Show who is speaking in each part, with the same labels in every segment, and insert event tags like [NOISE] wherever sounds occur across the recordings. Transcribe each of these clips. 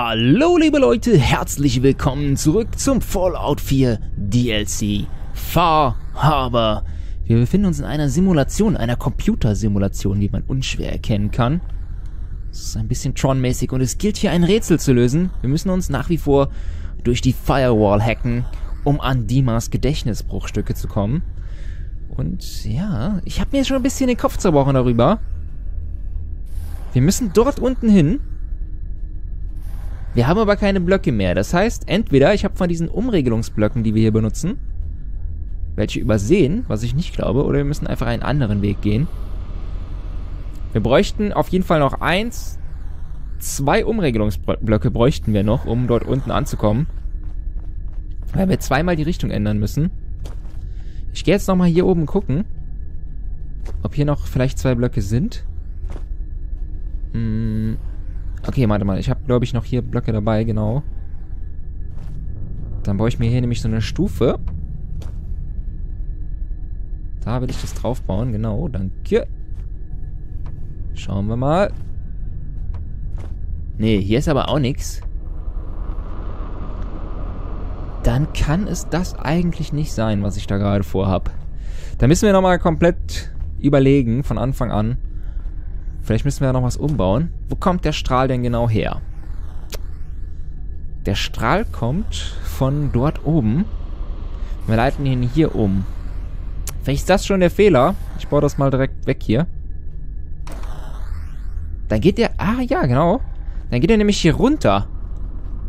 Speaker 1: Hallo liebe Leute, herzlich willkommen zurück zum Fallout 4 DLC Far Harbor. Wir befinden uns in einer Simulation, einer Computersimulation, die man unschwer erkennen kann. Es ist ein bisschen Tron-mäßig und es gilt hier ein Rätsel zu lösen. Wir müssen uns nach wie vor durch die Firewall hacken, um an Dimas Gedächtnisbruchstücke zu kommen. Und ja, ich habe mir schon ein bisschen den Kopf zerbrochen darüber. Wir müssen dort unten hin wir haben aber keine Blöcke mehr. Das heißt, entweder ich habe von diesen Umregelungsblöcken, die wir hier benutzen, welche übersehen, was ich nicht glaube, oder wir müssen einfach einen anderen Weg gehen. Wir bräuchten auf jeden Fall noch eins, zwei Umregelungsblöcke bräuchten wir noch, um dort unten anzukommen. Weil wir zweimal die Richtung ändern müssen. Ich gehe jetzt nochmal hier oben gucken, ob hier noch vielleicht zwei Blöcke sind. Hm, Okay, warte mal. Ich habe, glaube ich, noch hier Blöcke dabei, genau. Dann baue ich mir hier nämlich so eine Stufe. Da will ich das drauf bauen, genau. Danke. Schauen wir mal. Nee, hier ist aber auch nichts. Dann kann es das eigentlich nicht sein, was ich da gerade vorhab. Da müssen wir nochmal komplett überlegen, von Anfang an. Vielleicht müssen wir ja noch was umbauen. Wo kommt der Strahl denn genau her? Der Strahl kommt von dort oben. Wir leiten ihn hier um. Vielleicht ist das schon der Fehler. Ich baue das mal direkt weg hier. Dann geht der... Ah, ja, genau. Dann geht er nämlich hier runter.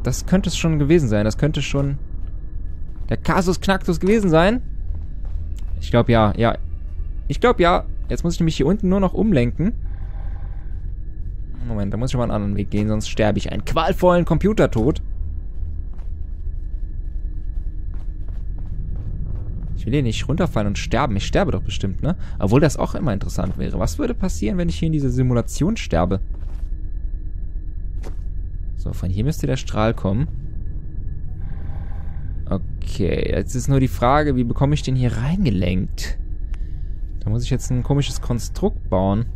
Speaker 1: Das könnte es schon gewesen sein. Das könnte schon der Casus Knacktus gewesen sein. Ich glaube ja, ja. Ich glaube ja. Jetzt muss ich nämlich hier unten nur noch umlenken. Moment, da muss ich mal einen anderen Weg gehen, sonst sterbe ich einen qualvollen Computertod. Ich will hier nicht runterfallen und sterben. Ich sterbe doch bestimmt, ne? Obwohl das auch immer interessant wäre. Was würde passieren, wenn ich hier in dieser Simulation sterbe? So, von hier müsste der Strahl kommen. Okay, jetzt ist nur die Frage, wie bekomme ich den hier reingelenkt? Da muss ich jetzt ein komisches Konstrukt bauen.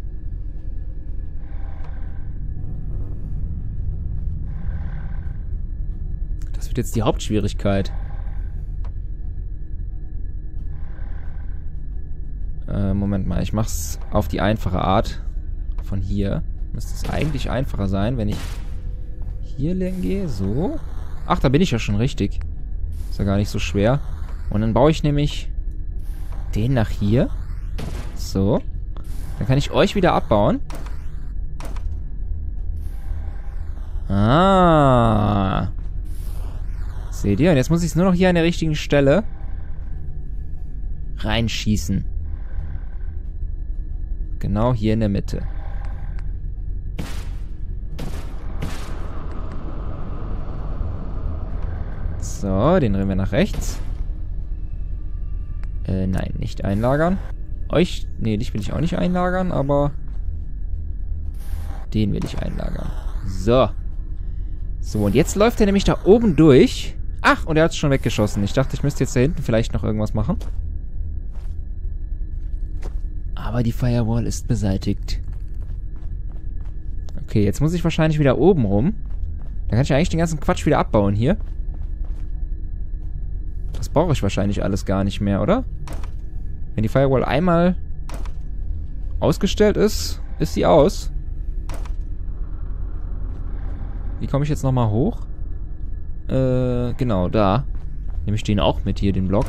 Speaker 1: Wird jetzt die Hauptschwierigkeit. Äh, Moment mal, ich mach's auf die einfache Art. Von hier. Müsste es eigentlich einfacher sein, wenn ich hier lang gehe. So. Ach, da bin ich ja schon richtig. Ist ja gar nicht so schwer. Und dann baue ich nämlich den nach hier. So. Dann kann ich euch wieder abbauen. Ah. Seht ihr? Und jetzt muss ich es nur noch hier an der richtigen Stelle reinschießen. Genau hier in der Mitte. So, den drehen wir nach rechts. Äh, nein, nicht einlagern. Euch, nee, dich will ich auch nicht einlagern, aber den will ich einlagern. So. So, und jetzt läuft er nämlich da oben durch. Ach, und er hat es schon weggeschossen. Ich dachte, ich müsste jetzt da hinten vielleicht noch irgendwas machen. Aber die Firewall ist beseitigt. Okay, jetzt muss ich wahrscheinlich wieder oben rum. Dann kann ich eigentlich den ganzen Quatsch wieder abbauen hier. Das brauche ich wahrscheinlich alles gar nicht mehr, oder? Wenn die Firewall einmal ausgestellt ist, ist sie aus. Wie komme ich jetzt nochmal hoch? Äh, genau, da. Nehme ich den auch mit hier, den Block.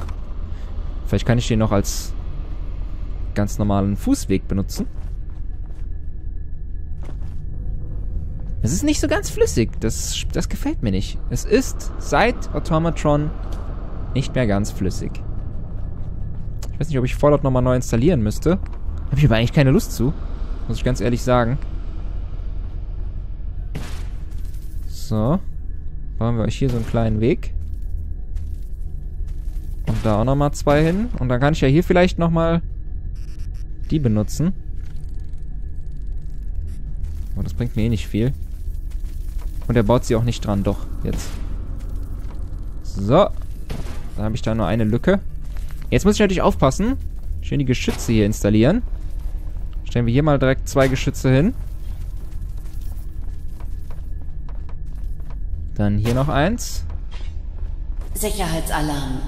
Speaker 1: Vielleicht kann ich den noch als ganz normalen Fußweg benutzen. Es ist nicht so ganz flüssig. Das, das gefällt mir nicht. Es ist seit Automatron nicht mehr ganz flüssig. Ich weiß nicht, ob ich Fallout nochmal neu installieren müsste. Habe ich aber eigentlich keine Lust zu. Muss ich ganz ehrlich sagen. So. Bauen wir euch hier so einen kleinen Weg. Und da auch nochmal zwei hin. Und dann kann ich ja hier vielleicht nochmal die benutzen. Aber das bringt mir eh nicht viel. Und er baut sie auch nicht dran. Doch, jetzt. So. Da habe ich da nur eine Lücke. Jetzt muss ich natürlich aufpassen. Schön die Geschütze hier installieren. Stellen wir hier mal direkt zwei Geschütze hin. Dann hier noch eins.
Speaker 2: Sicherheitsalarm.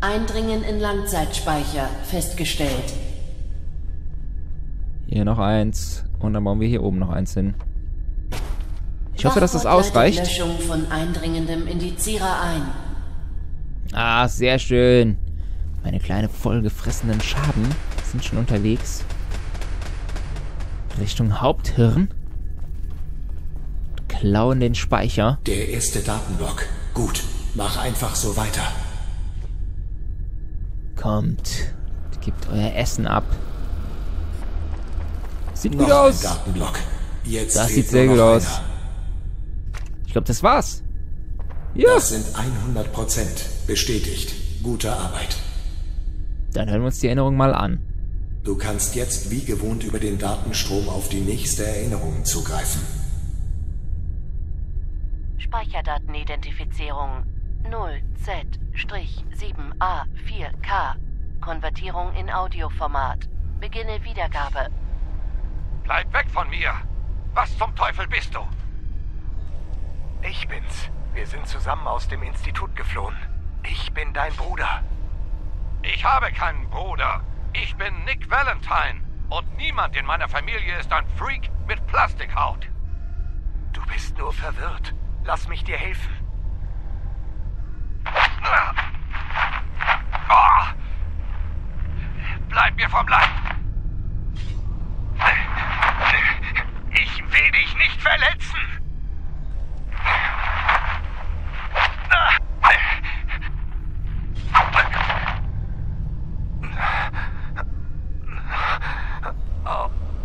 Speaker 2: Eindringen in Langzeitspeicher festgestellt.
Speaker 1: Hier noch eins. Und dann bauen wir hier oben noch eins hin. Ich hoffe, dass das ausreicht.
Speaker 2: Löschung von eindringendem Indizierer ein.
Speaker 1: Ah, sehr schön. Meine kleine vollgefressenen Schaben sind schon unterwegs. Richtung Haupthirn. Klauen den Speicher.
Speaker 3: Der erste Datenblock. Gut, mach einfach so weiter.
Speaker 1: Kommt. Gebt euer Essen ab. Sieht
Speaker 3: Noch
Speaker 1: gut aus.
Speaker 3: Datenblock. Jetzt
Speaker 1: Das sieht sehr gut aus.
Speaker 3: einer.
Speaker 1: Ich glaube, das war's. Ja.
Speaker 3: Das sind 100 Prozent. Bestätigt. Gute Arbeit.
Speaker 1: Dann hören wir uns die Erinnerung mal an.
Speaker 3: Du kannst jetzt wie gewohnt über den Datenstrom auf die nächste Erinnerung zugreifen.
Speaker 2: Speicherdatenidentifizierung 0Z-7A4K. Konvertierung in Audioformat. Beginne Wiedergabe.
Speaker 4: Bleib weg von mir! Was zum Teufel bist du?
Speaker 5: Ich bin's. Wir sind zusammen aus dem Institut geflohen. Ich bin dein Bruder.
Speaker 4: Ich habe keinen Bruder. Ich bin Nick Valentine. Und niemand in meiner Familie ist ein Freak mit Plastikhaut.
Speaker 5: Du bist nur verwirrt. Lass mich dir helfen.
Speaker 4: Oh! Bleib mir vom Leib! Ich will dich nicht verletzen!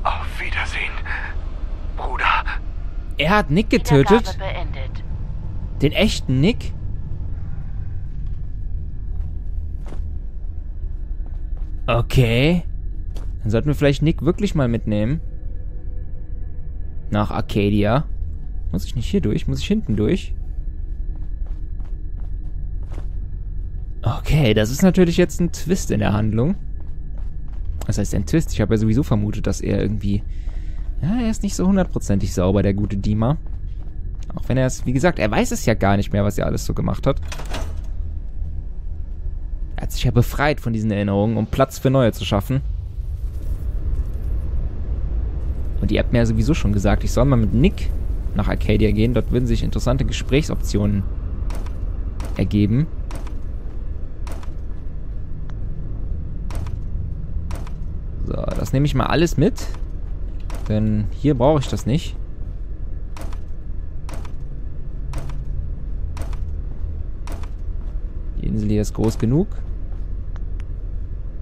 Speaker 5: Auf Wiedersehen, Bruder.
Speaker 1: Er hat Nick getötet. Den echten Nick? Okay. Dann sollten wir vielleicht Nick wirklich mal mitnehmen. Nach Arcadia. Muss ich nicht hier durch? Muss ich hinten durch? Okay, das ist natürlich jetzt ein Twist in der Handlung. Das heißt ein Twist. Ich habe ja sowieso vermutet, dass er irgendwie... Ja, er ist nicht so hundertprozentig sauber, der gute Dima. Auch wenn er es, wie gesagt, er weiß es ja gar nicht mehr, was er alles so gemacht hat. Er hat sich ja befreit von diesen Erinnerungen, um Platz für neue zu schaffen. Und ihr habt mir ja sowieso schon gesagt, ich soll mal mit Nick nach Arcadia gehen. Dort würden sich interessante Gesprächsoptionen ergeben. So, das nehme ich mal alles mit. Denn hier brauche ich das nicht. Insel hier ist groß genug.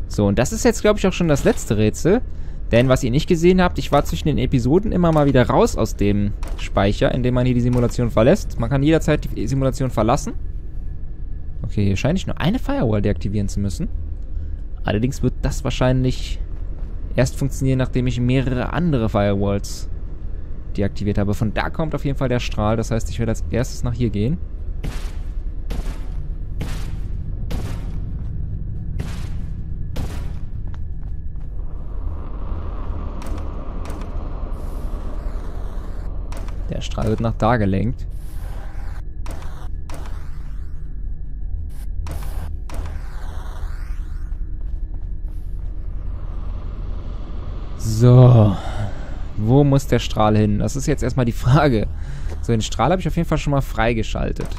Speaker 1: So, und das ist jetzt, glaube ich, auch schon das letzte Rätsel. Denn was ihr nicht gesehen habt, ich war zwischen den Episoden immer mal wieder raus aus dem Speicher, in dem man hier die Simulation verlässt. Man kann jederzeit die Simulation verlassen. Okay, hier scheine ich nur eine Firewall deaktivieren zu müssen. Allerdings wird das wahrscheinlich erst funktionieren, nachdem ich mehrere andere Firewalls deaktiviert habe. Von da kommt auf jeden Fall der Strahl. Das heißt, ich werde als erstes nach hier gehen. Strahl wird nach da gelenkt. So. Wo muss der Strahl hin? Das ist jetzt erstmal die Frage. So, den Strahl habe ich auf jeden Fall schon mal freigeschaltet.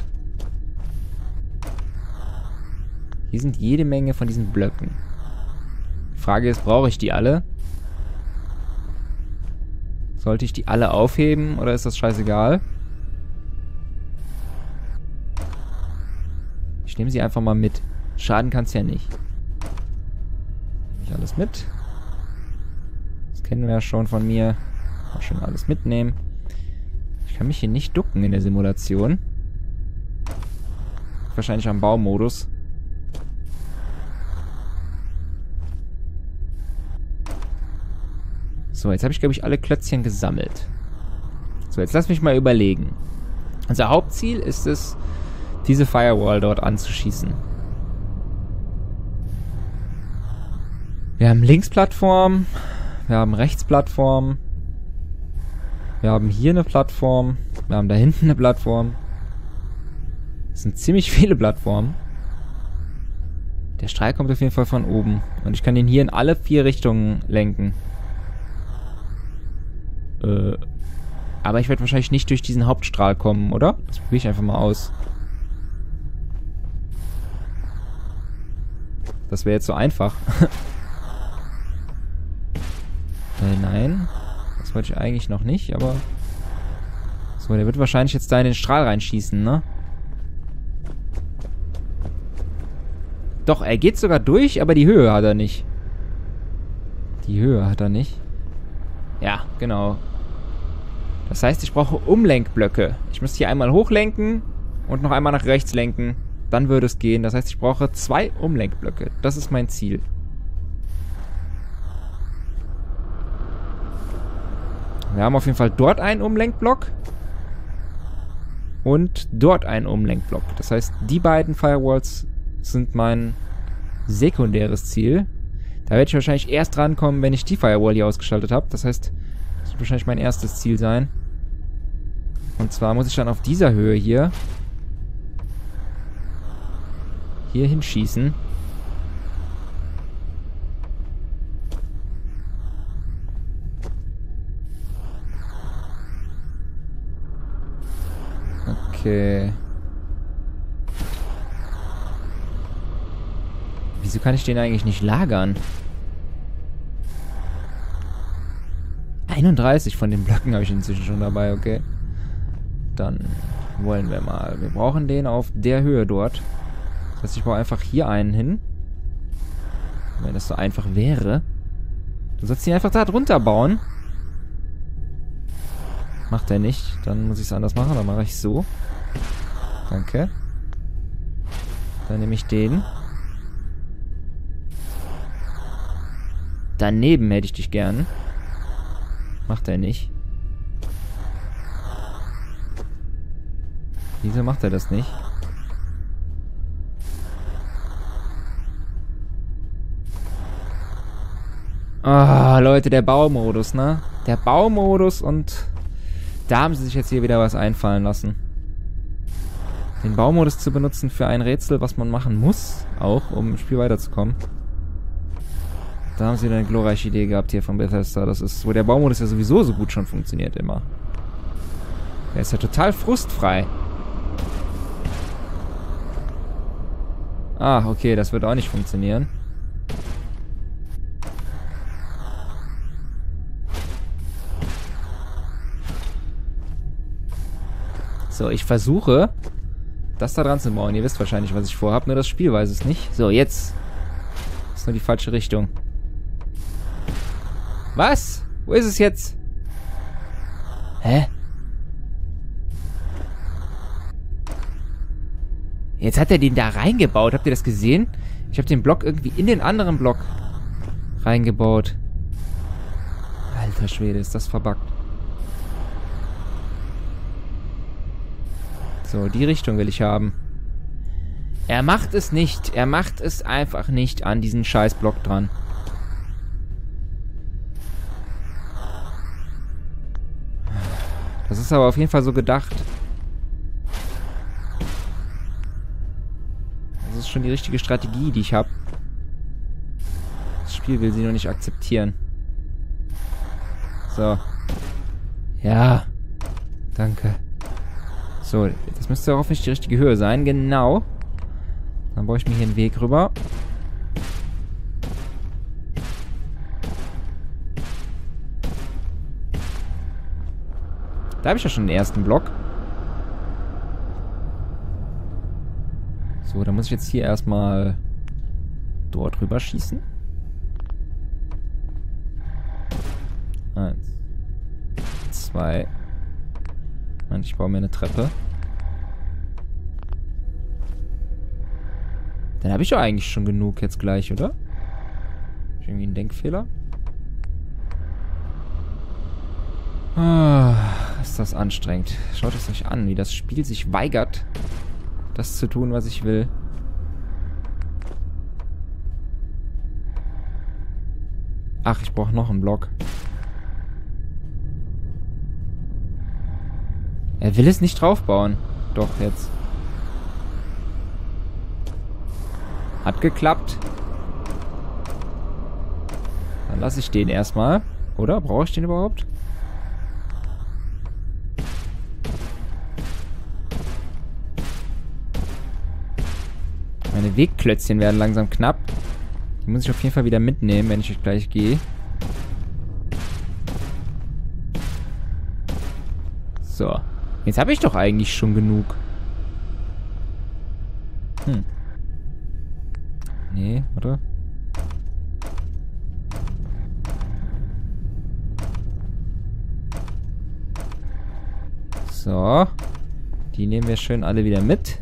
Speaker 1: Hier sind jede Menge von diesen Blöcken. Die Frage ist, brauche ich die alle? Sollte ich die alle aufheben oder ist das scheißegal? Ich nehme sie einfach mal mit. Schaden kann es ja nicht. Nehme ich alles mit. Das kennen wir ja schon von mir. Auch schon alles mitnehmen. Ich kann mich hier nicht ducken in der Simulation. Wahrscheinlich am Baumodus. So, jetzt habe ich, glaube ich, alle Klötzchen gesammelt. So, jetzt lass mich mal überlegen. Unser Hauptziel ist es, diese Firewall dort anzuschießen. Wir haben Linksplattform, wir haben Rechtsplattform, wir haben hier eine Plattform, wir haben da hinten eine Plattform. Das sind ziemlich viele Plattformen. Der Strahl kommt auf jeden Fall von oben. Und ich kann ihn hier in alle vier Richtungen lenken. Äh, aber ich werde wahrscheinlich nicht durch diesen Hauptstrahl kommen, oder? Das probiere ich einfach mal aus. Das wäre jetzt so einfach. [LAUGHS] äh, nein. Das wollte ich eigentlich noch nicht, aber... So, der wird wahrscheinlich jetzt da in den Strahl reinschießen, ne? Doch, er geht sogar durch, aber die Höhe hat er nicht. Die Höhe hat er nicht. Ja, genau. Das heißt, ich brauche Umlenkblöcke. Ich muss hier einmal hochlenken und noch einmal nach rechts lenken. Dann würde es gehen. Das heißt, ich brauche zwei Umlenkblöcke. Das ist mein Ziel. Wir haben auf jeden Fall dort einen Umlenkblock. Und dort einen Umlenkblock. Das heißt, die beiden Firewalls sind mein sekundäres Ziel. Da werde ich wahrscheinlich erst rankommen, wenn ich die Firewall hier ausgeschaltet habe. Das heißt, das wird wahrscheinlich mein erstes Ziel sein. Und zwar muss ich dann auf dieser Höhe hier hier hinschießen. Okay. Wieso kann ich den eigentlich nicht lagern? 31 von den Blöcken habe ich inzwischen schon dabei, okay. Dann wollen wir mal. Wir brauchen den auf der Höhe dort. Das heißt, ich baue einfach hier einen hin. Wenn das so einfach wäre. Du sollst ihn einfach da drunter bauen. Macht er nicht. Dann muss ich es anders machen. Dann mache ich so. Danke. Dann nehme ich den. Daneben hätte ich dich gern. Macht er nicht. Wieso macht er das nicht? Ah, oh, Leute, der Baumodus, ne? Der Baumodus und da haben sie sich jetzt hier wieder was einfallen lassen. Den Baumodus zu benutzen für ein Rätsel, was man machen muss, auch, um im Spiel weiterzukommen. Da haben sie eine glorreiche Idee gehabt hier von Bethesda. Das ist, wo der Baumodus ja sowieso so gut schon funktioniert immer. Der ist ja total frustfrei. Ah, okay, das wird auch nicht funktionieren. So, ich versuche, das da dran zu bauen. Ihr wisst wahrscheinlich, was ich vorhabe, nur das Spiel weiß es nicht. So, jetzt. ist nur die falsche Richtung. Was? Wo ist es jetzt? Hä? Jetzt hat er den da reingebaut. Habt ihr das gesehen? Ich habe den Block irgendwie in den anderen Block reingebaut. Alter Schwede, ist das verbuggt. So, die Richtung will ich haben. Er macht es nicht. Er macht es einfach nicht an diesen scheiß Block dran. Das ist aber auf jeden Fall so gedacht. Ist schon die richtige Strategie, die ich habe. Das Spiel will sie nur nicht akzeptieren. So. Ja. Danke. So, das müsste hoffentlich die richtige Höhe sein. Genau. Dann baue ich mir hier einen Weg rüber. Da habe ich ja schon den ersten Block. Dann muss ich jetzt hier erstmal dort rüber schießen. Eins. Zwei. Mann, ich baue mir eine Treppe. Dann habe ich doch eigentlich schon genug jetzt gleich, oder? Ist irgendwie ein Denkfehler? Ah, ist das anstrengend. Schaut es euch an, wie das Spiel sich weigert, das zu tun, was ich will. Ach, ich brauche noch einen Block. Er will es nicht draufbauen. Doch, jetzt. Hat geklappt. Dann lasse ich den erstmal. Oder? Brauche ich den überhaupt? Wegklötzchen werden langsam knapp. Die muss ich auf jeden Fall wieder mitnehmen, wenn ich gleich gehe. So. Jetzt habe ich doch eigentlich schon genug. Hm. Nee, warte. So. Die nehmen wir schön alle wieder mit.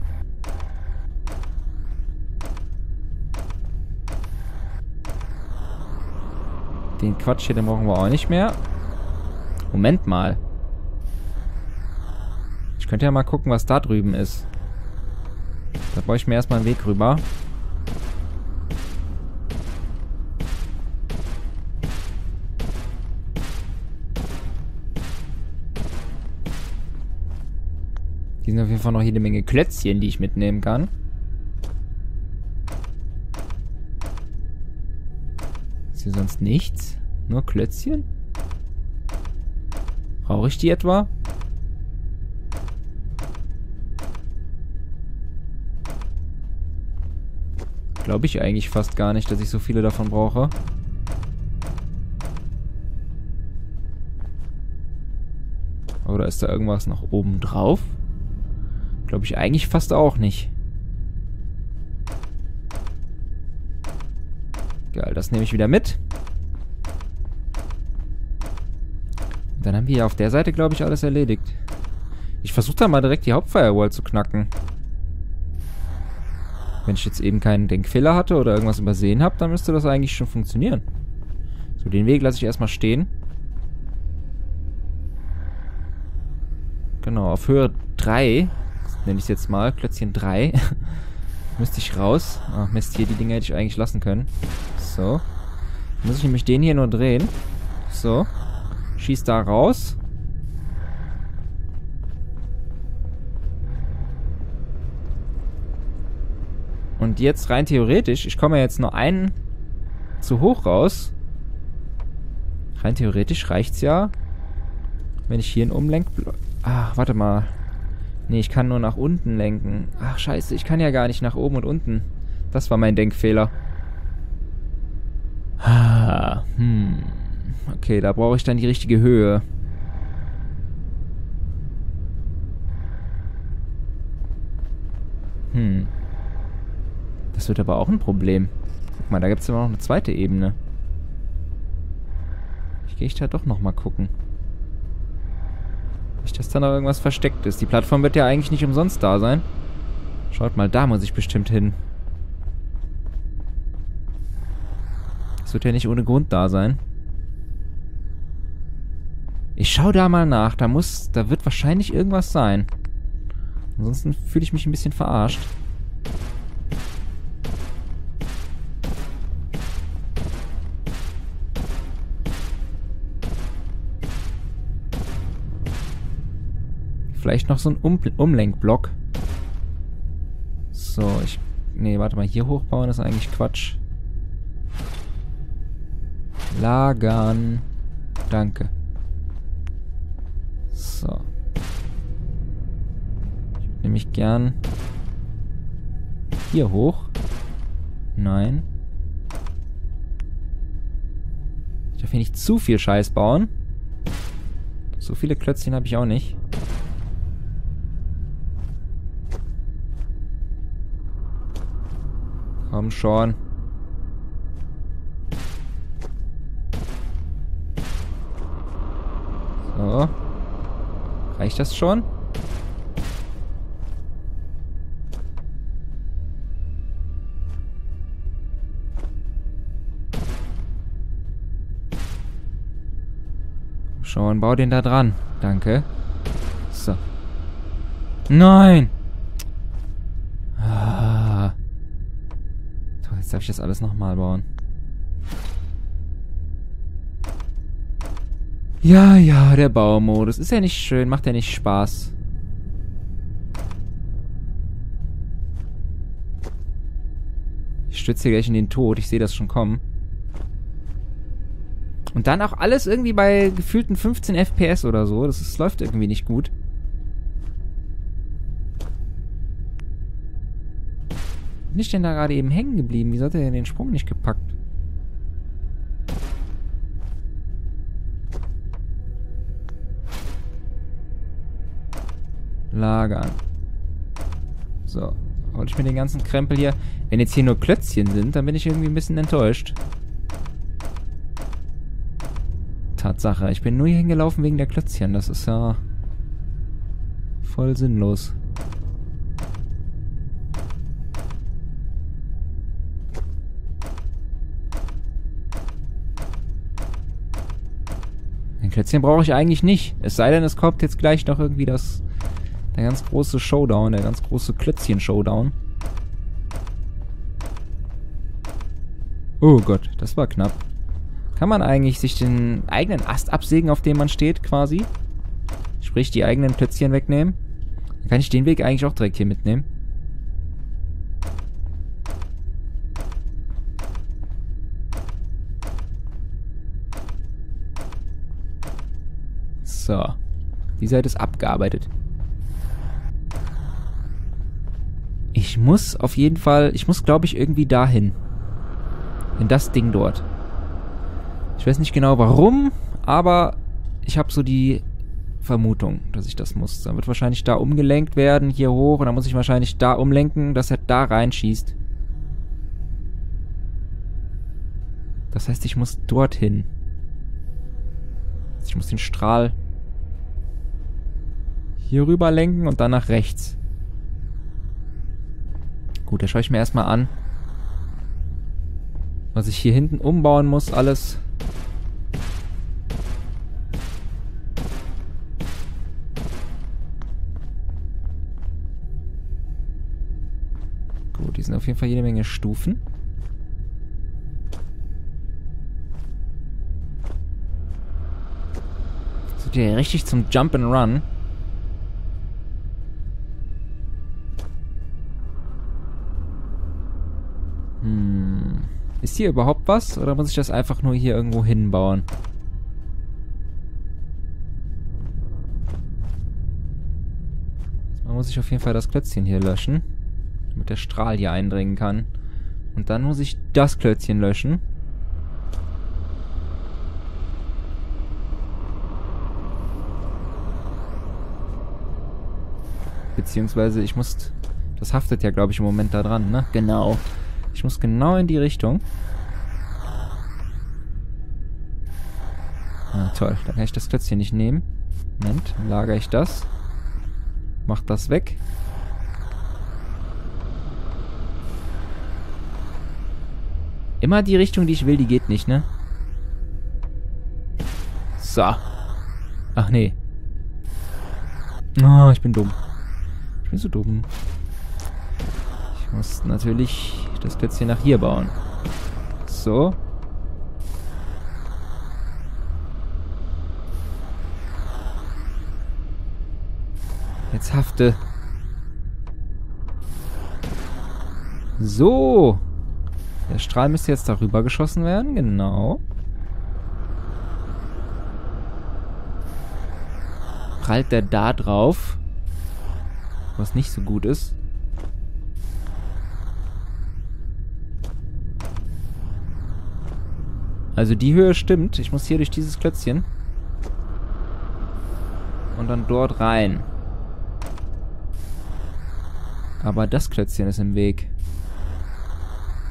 Speaker 1: Den Quatsch hier, den brauchen wir auch nicht mehr. Moment mal. Ich könnte ja mal gucken, was da drüben ist. Da brauche ich mir erstmal einen Weg rüber. Hier sind auf jeden Fall noch jede Menge Klötzchen, die ich mitnehmen kann. Hier sonst nichts? Nur Klötzchen? Brauche ich die etwa? Glaube ich eigentlich fast gar nicht, dass ich so viele davon brauche. Oder ist da irgendwas noch oben drauf? Glaube ich eigentlich fast auch nicht. Geil, das nehme ich wieder mit. Dann haben wir ja auf der Seite, glaube ich, alles erledigt. Ich versuche da mal direkt die Hauptfirewall zu knacken. Wenn ich jetzt eben keinen Denkfehler hatte oder irgendwas übersehen habe, dann müsste das eigentlich schon funktionieren. So, den Weg lasse ich erstmal stehen. Genau, auf Höhe 3, nenne ich es jetzt mal, Klötzchen 3, [LAUGHS] müsste ich raus. Ach Mist, hier die Dinge hätte ich eigentlich lassen können. So. Muss ich nämlich den hier nur drehen. So. Schieß da raus. Und jetzt rein theoretisch, ich komme ja jetzt nur einen zu hoch raus. Rein theoretisch reicht's ja, wenn ich hier einen Umlenk... Ach, warte mal. Nee, ich kann nur nach unten lenken. Ach, scheiße, ich kann ja gar nicht nach oben und unten. Das war mein Denkfehler. Ah, hm. Okay, da brauche ich dann die richtige Höhe. Hm. Das wird aber auch ein Problem. Guck mal, da gibt es immer noch eine zweite Ebene. Ich gehe ich da doch nochmal gucken. Nicht, dass da noch irgendwas versteckt ist. Die Plattform wird ja eigentlich nicht umsonst da sein. Schaut mal, da muss ich bestimmt hin. Das wird ja nicht ohne Grund da sein. Ich schau da mal nach. Da muss, da wird wahrscheinlich irgendwas sein. Ansonsten fühle ich mich ein bisschen verarscht. Vielleicht noch so ein um Umlenkblock. So, ich... Nee, warte mal, hier hochbauen ist eigentlich Quatsch. Lagern. Danke. So. Ich würde nämlich gern hier hoch. Nein. Ich darf hier nicht zu viel Scheiß bauen. So viele Klötzchen habe ich auch nicht. Komm schon. Reicht das schon? Schon, bau den da dran. Danke. So. Nein! Jetzt darf ich das alles nochmal bauen. Ja, ja, der Baumodus. Ist ja nicht schön, macht ja nicht Spaß. Ich stürzt hier gleich in den Tod. Ich sehe das schon kommen. Und dann auch alles irgendwie bei gefühlten 15 FPS oder so. Das ist, läuft irgendwie nicht gut. Bin ich denn da gerade eben hängen geblieben? Wieso hat er denn den Sprung nicht gepackt? Lagern. So. Hol ich mir den ganzen Krempel hier. Wenn jetzt hier nur Klötzchen sind, dann bin ich irgendwie ein bisschen enttäuscht. Tatsache. Ich bin nur hier hingelaufen wegen der Klötzchen. Das ist ja voll sinnlos. Ein Klötzchen brauche ich eigentlich nicht. Es sei denn, es kommt jetzt gleich noch irgendwie das der ganz große Showdown, der ganz große Klötzchen-Showdown. Oh Gott, das war knapp. Kann man eigentlich sich den eigenen Ast absägen, auf dem man steht, quasi? Sprich, die eigenen Klötzchen wegnehmen? Dann kann ich den Weg eigentlich auch direkt hier mitnehmen. So. Die Seite ist abgearbeitet. Ich muss auf jeden Fall, ich muss glaube ich irgendwie dahin. In das Ding dort. Ich weiß nicht genau warum, aber ich habe so die Vermutung, dass ich das muss. Dann wird wahrscheinlich da umgelenkt werden, hier hoch, und dann muss ich wahrscheinlich da umlenken, dass er da reinschießt. Das heißt, ich muss dorthin. Ich muss den Strahl hier rüber lenken und dann nach rechts. Gut, da schaue ich mir erstmal an. Was ich hier hinten umbauen muss, alles. Gut, die sind auf jeden Fall jede Menge Stufen. Das wird richtig zum Jump and Run. Ist hier überhaupt was? Oder muss ich das einfach nur hier irgendwo hinbauen? Dann muss ich auf jeden Fall das Klötzchen hier löschen. Damit der Strahl hier eindringen kann. Und dann muss ich das Klötzchen löschen. Beziehungsweise ich muss... Das haftet ja, glaube ich, im Moment da dran, ne? Genau. Ich muss genau in die Richtung. Ah, toll. Dann kann ich das Klötzchen nicht nehmen. Moment, lagere ich das. Mach das weg. Immer die Richtung, die ich will, die geht nicht, ne? So. Ach nee. Oh, ich bin dumm. Ich bin so dumm. Ich muss natürlich das Plätzchen nach hier bauen. So. Jetzt hafte. So. Der Strahl müsste jetzt darüber geschossen werden, genau. Prallt der da drauf. Was nicht so gut ist. Also die Höhe stimmt. Ich muss hier durch dieses Klötzchen. Und dann dort rein. Aber das Klötzchen ist im Weg.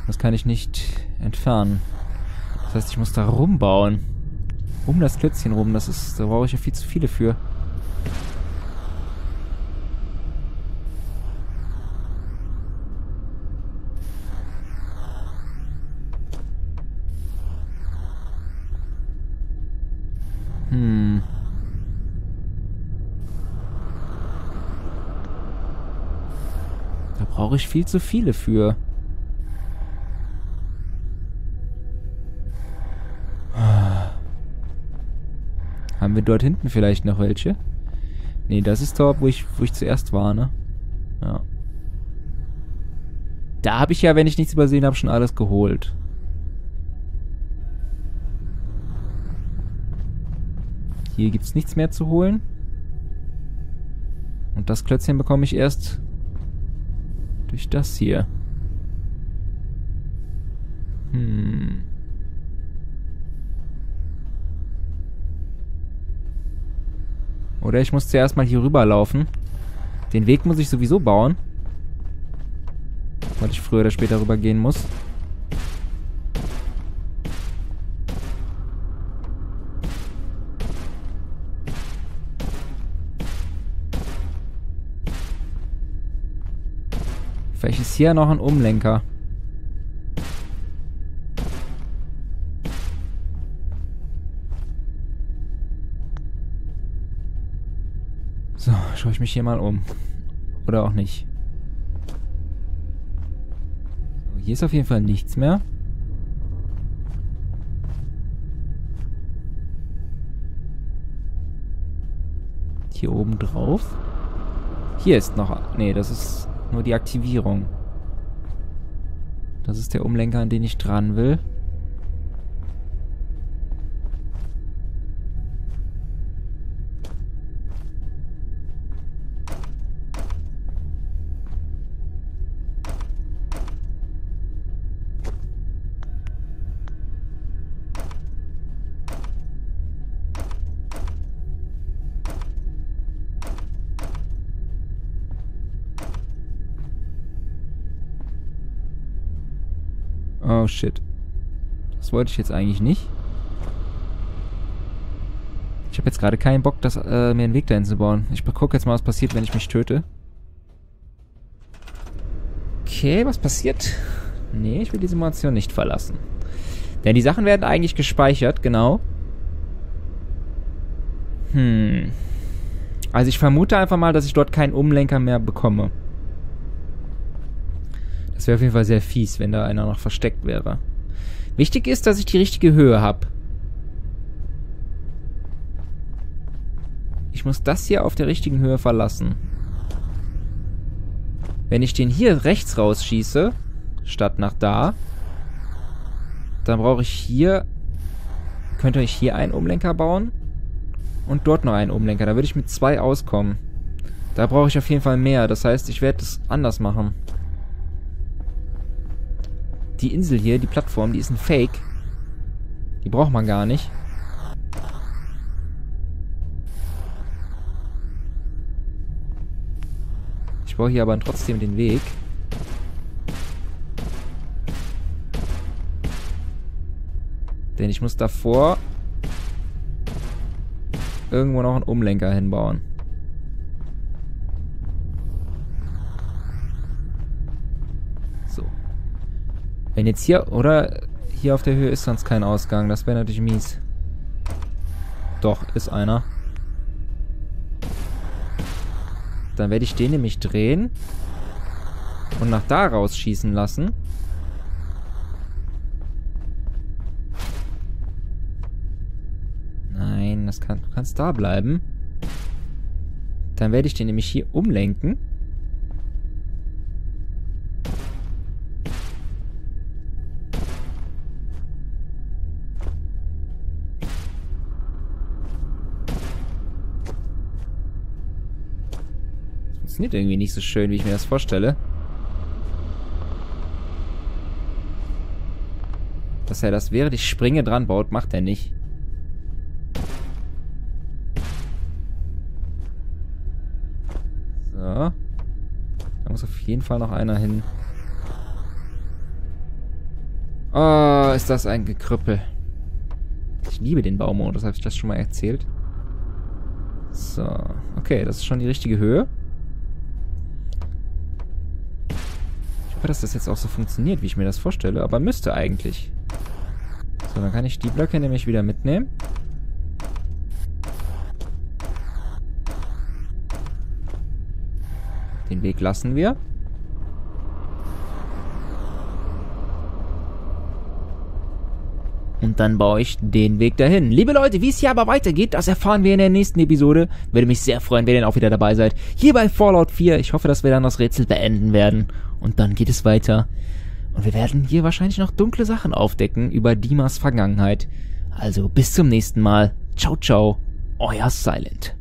Speaker 1: Das kann ich nicht entfernen. Das heißt, ich muss da rumbauen. Um das Klötzchen rum. Das ist, da brauche ich ja viel zu viele für. Brauche ich viel zu viele für. Haben wir dort hinten vielleicht noch welche? Nee, das ist dort, wo ich, wo ich zuerst war, ne? Ja. Da habe ich ja, wenn ich nichts übersehen habe, schon alles geholt. Hier gibt es nichts mehr zu holen. Und das Klötzchen bekomme ich erst durch das hier. Hm. Oder ich muss zuerst mal hier rüberlaufen. Den Weg muss ich sowieso bauen. Weil ich früher oder später rübergehen muss. Hier noch ein Umlenker. So, schaue ich mich hier mal um. Oder auch nicht. So, hier ist auf jeden Fall nichts mehr. Hier oben drauf. Hier ist noch... Nee, das ist nur die Aktivierung. Das ist der Umlenker, an den ich dran will. Oh shit. Das wollte ich jetzt eigentlich nicht. Ich habe jetzt gerade keinen Bock, das, äh, mir einen Weg dahin zu bauen. Ich gucke jetzt mal, was passiert, wenn ich mich töte. Okay, was passiert? Nee, ich will die Simulation nicht verlassen. Denn die Sachen werden eigentlich gespeichert, genau. Hm. Also ich vermute einfach mal, dass ich dort keinen Umlenker mehr bekomme. Das wäre auf jeden Fall sehr fies, wenn da einer noch versteckt wäre. Wichtig ist, dass ich die richtige Höhe habe. Ich muss das hier auf der richtigen Höhe verlassen. Wenn ich den hier rechts rausschieße, statt nach da, dann brauche ich hier... Könnte ich hier einen Umlenker bauen und dort noch einen Umlenker. Da würde ich mit zwei auskommen. Da brauche ich auf jeden Fall mehr. Das heißt, ich werde es anders machen die Insel hier, die Plattform, die ist ein Fake. Die braucht man gar nicht. Ich brauche hier aber trotzdem den Weg. Denn ich muss davor irgendwo noch einen Umlenker hinbauen. Wenn jetzt hier, oder hier auf der Höhe ist sonst kein Ausgang. Das wäre natürlich mies. Doch, ist einer. Dann werde ich den nämlich drehen und nach da rausschießen lassen. Nein, das kann, du kannst da bleiben. Dann werde ich den nämlich hier umlenken. Funktioniert irgendwie nicht so schön, wie ich mir das vorstelle. Dass er das während ich springe dran baut, macht er nicht. So. Da muss auf jeden Fall noch einer hin. Oh, ist das ein Gekrüppel. Ich liebe den Baumodus, habe ich das schon mal erzählt? So, okay, das ist schon die richtige Höhe. Hoffe, dass das jetzt auch so funktioniert, wie ich mir das vorstelle. Aber müsste eigentlich. So, dann kann ich die Blöcke nämlich wieder mitnehmen. Den Weg lassen wir. Und dann baue ich den Weg dahin. Liebe Leute, wie es hier aber weitergeht, das erfahren wir in der nächsten Episode. Würde mich sehr freuen, wenn ihr auch wieder dabei seid. Hier bei Fallout 4. Ich hoffe, dass wir dann das Rätsel beenden werden. Und dann geht es weiter. Und wir werden hier wahrscheinlich noch dunkle Sachen aufdecken über Dimas Vergangenheit. Also bis zum nächsten Mal. Ciao, ciao. Euer Silent.